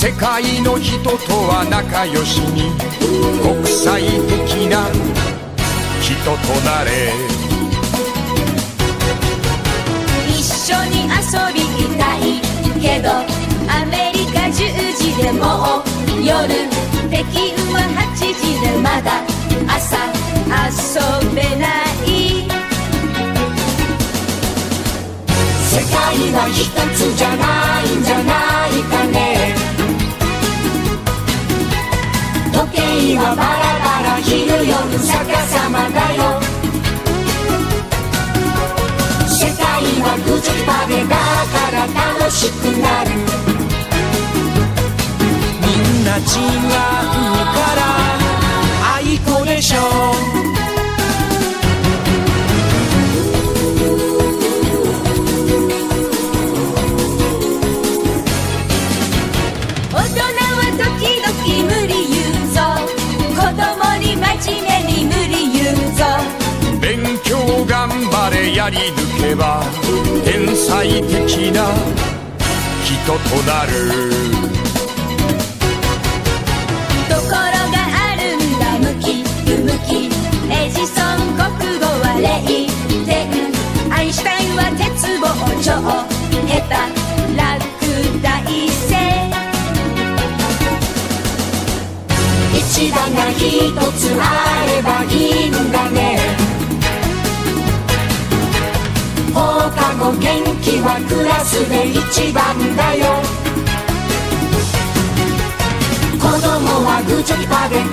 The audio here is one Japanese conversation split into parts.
世界の人とは仲良しに国際的な人となれ。一緒に遊びたいけどアメリカ10時でもう夜北京は8時でまだ朝遊べない。世界は一つじゃないはバラバラ昼夜逆さまだよ。世界はぐじパでだから楽しくなる。みんな違う頑張れやり抜けば天才的な人となる。ところがあるんだ向き不向き。エジソン国語は0点アインシュタインは鉄棒超下手落第生一打が一つあれはクラスで一番だよ。子供はグチョキパーで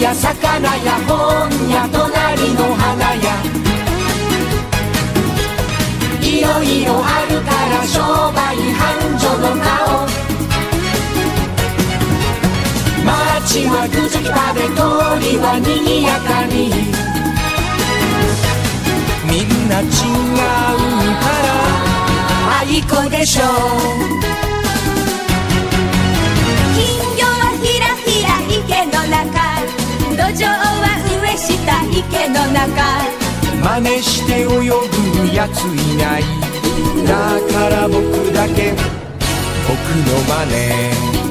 や魚や本や隣の花や。いろいろあるから商売繁盛の顔街はぐちゃきぱで通りはにぎやかに。みんな違うから。あいこでしょ中。真似して泳ぐやついない。だから僕だけ。僕の真似。